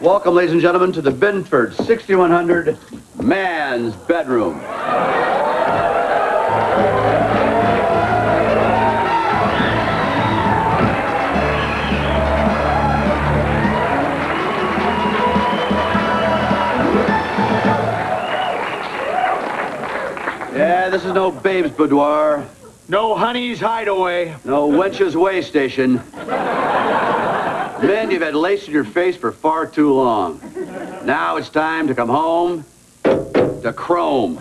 Welcome, ladies and gentlemen, to the Binford 6100 Man's Bedroom. Yeah, this is no babe's boudoir, No honey's hideaway. no wench's way station. Men, you've had lace in your face for far too long. Now it's time to come home to Chrome.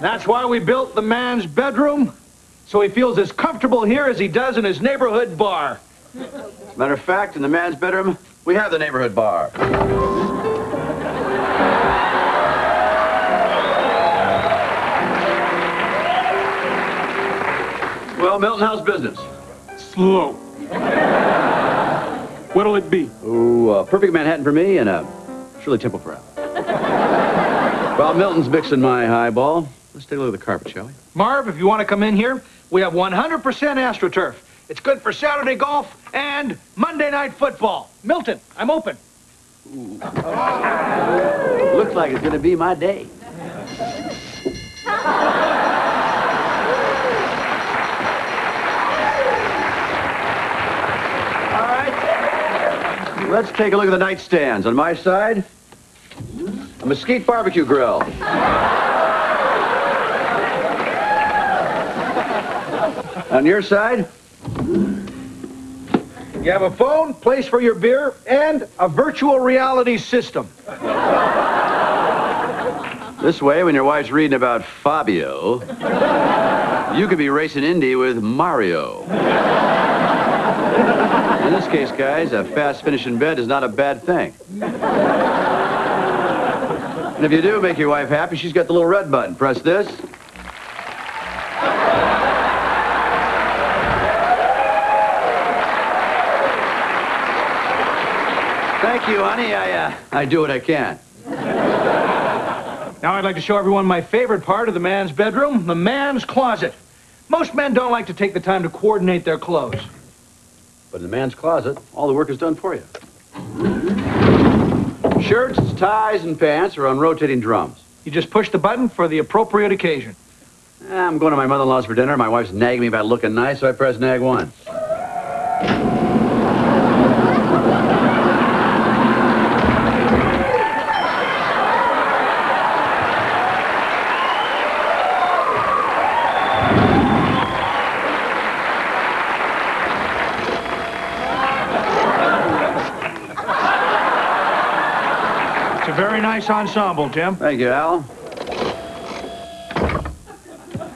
That's why we built the man's bedroom, so he feels as comfortable here as he does in his neighborhood bar. As a matter of fact, in the man's bedroom, we have the neighborhood bar. Well, Milton, how's business? Slow. What'll it be? Ooh, uh, perfect Manhattan for me and a Shirley Temple for Al. well, Milton's mixing my highball, let's take a look at the carpet, shall we? Marv, if you want to come in here, we have 100% AstroTurf. It's good for Saturday golf and Monday night football. Milton, I'm open. Looks like it's going to be my day. Let's take a look at the nightstands. On my side, a mesquite barbecue grill. On your side, You have a phone, place for your beer, and a virtual reality system. This way, when your wife's reading about Fabio, you could be racing Indy with Mario. Case, guys, a fast finish in bed is not a bad thing. And if you do make your wife happy, she's got the little red button. Press this. Thank you, honey. I, uh, I do what I can. Now I'd like to show everyone my favorite part of the man's bedroom, the man's closet. Most men don't like to take the time to coordinate their clothes. But in the man's closet, all the work is done for you. Shirts, ties, and pants are on rotating drums. You just push the button for the appropriate occasion. Eh, I'm going to my mother-in-law's for dinner. My wife's nagging me about looking nice, so I press nag one. A very nice ensemble, Tim. Thank you, Al.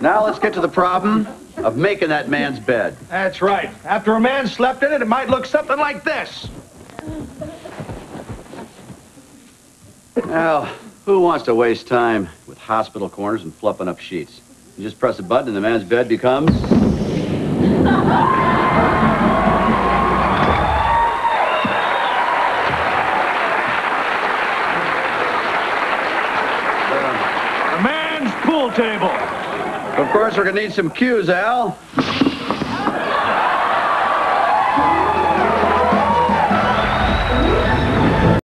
Now let's get to the problem of making that man's bed. That's right. After a man slept in it, it might look something like this. Al, who wants to waste time with hospital corners and fluffing up sheets? You just press a button and the man's bed becomes... table. Of course, we're going to need some cues, Al.